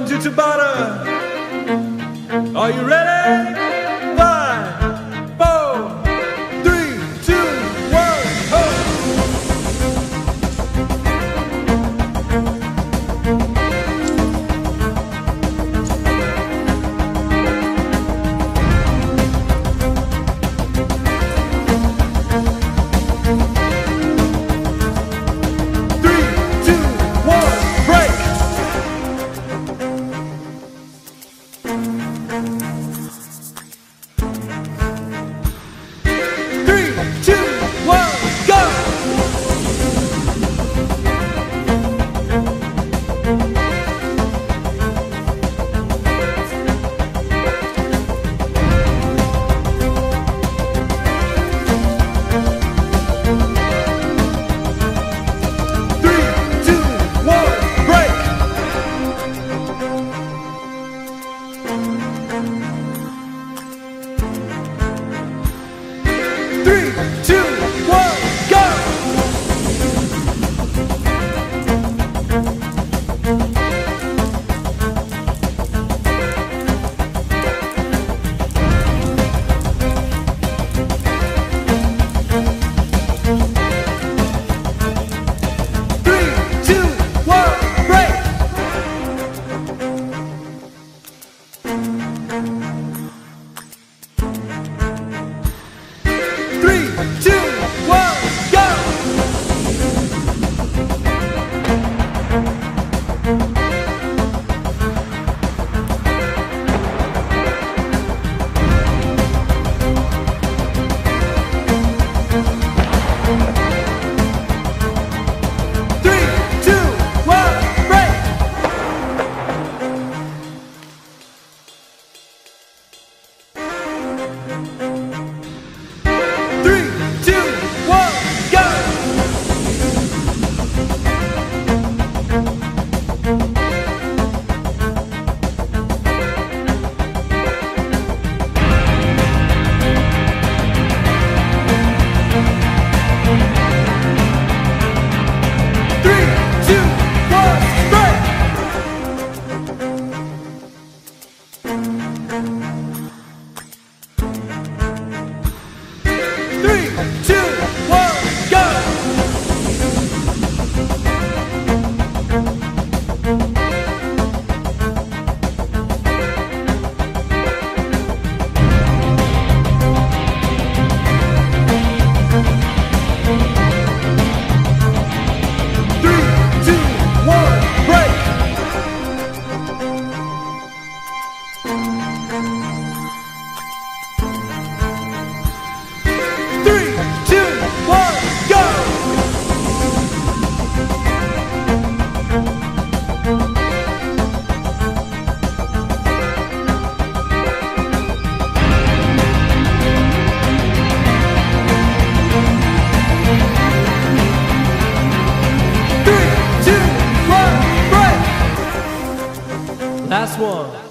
welcome to Tabata. Are you ready? to three, two. Last one.